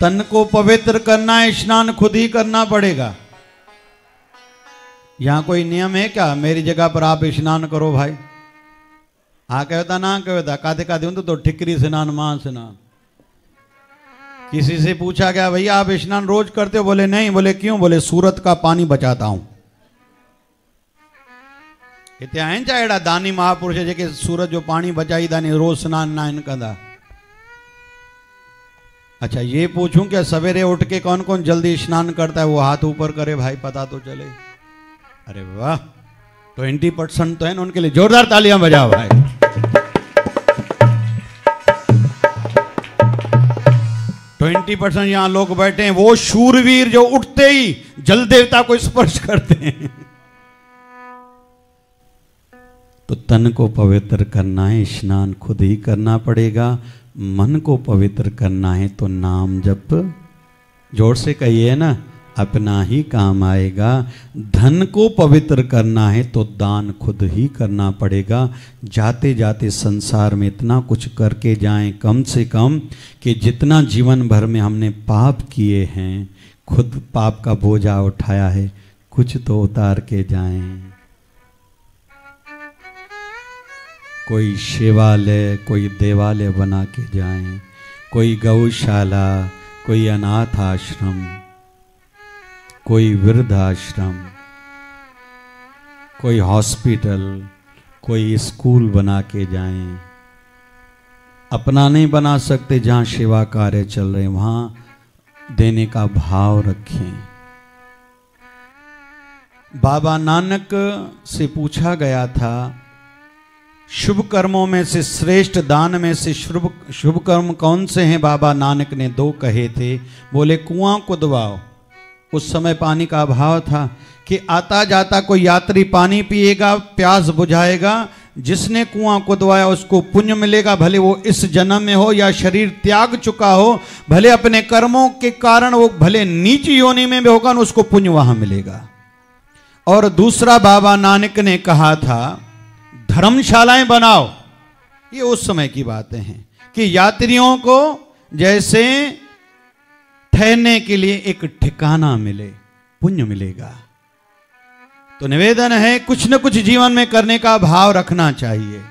तन को पवित्र करना है स्नान खुद ही करना पड़ेगा। यहाँ कोई नियम है क्या? मेरी जगह पर आप स्नान करो भाई। हाँ कहता ना कहता काते काते तो, तो ठिकरी स्नान माँ स्नान। किसी से पूछा गया भैया आप स्नान रोज करते हो? बोले नहीं। बोले क्यों? बोले सूरत का पानी बचाता हूँ। आहिनि छा अहिड़ा दानी महापुरुष है जेके सूरत जो पानी बचाई दानी रोज़ स्नान ना कंदा अच्छा ये पूछूँ क्या सवेरे उठ के कौन कौन जल्दी स्नान करता है? वो हाथ ऊपर करे, भाई, पता तो चले। अरे वाह, ट्वेंटी परसेंट तो है ना उनके लिए। जोरदार तालियाँ बजाओ, भाई। ट्वेंटी परसेंट यहाँ लोग बैठे हैं। वो शूरवीर जो उठते ही जल देवता को स्पर्श करते हैं। तो तन को पवित्र करना है, स्नान खुद ही करना पड़ेगा। मन को पवित्र करना है तो नाम जप। ज़ोर से कहिए ना, अपना ही काम आएगा। धन को पवित्र करना है तो दान खुद ही करना पड़ेगा। जाते जाते संसार में इतना कुछ करके जाएँ कम से कम कि जितना जीवन भर में हमने पाप किए हैं, खुद पाप का बोझा उठाया है, कुछ तो उतार के जाएँ। कोई शिवालय, कोई देवालय बना के जाएँ, कोई गौशाला, कोई अनाथ आश्रम, कोई वृद्ध आश्रम, कोई हॉस्पिटल, कोई स्कूल बना के जाएँ। अपना नहीं बना सकते जहाँ सेवा कार्य चल रहे वहाँ देने का भाव रखें। बाबा नानक से पूछा गया था शुभ कर्मों में से श्रेष्ठ दान में से शुभ शुभ कर्म कौन से हैं? बाबा नानक ने दो कहे थे। बोले, कुआँ कुदवाओ। उस समय पानी का अभाव था कि आता जाता कोई यात्री पानी पिएगा, प्यास बुझाएगा। जिसने कुआँ कुदवाया उसको पुण्य मिलेगा, भले वो इस जन्म में हो या शरीर त्याग चुका हो। भले अपने कर्मों के कारण वो, भले नीच योनि में भी होगा, उसको पुण्य वहाँ मिलेगा। और दूसरा बाबा नानक ने कहा था धर्मशालाएँ बनाओ। ये उस समय की बातें हैं कि यात्रियों को जैसे ठहरने के लिए एक ठिकाना मिले, पुण्य मिलेगा। तो निवेदन है कुछ न कुछ जीवन में करने का भाव रखना चाहिए।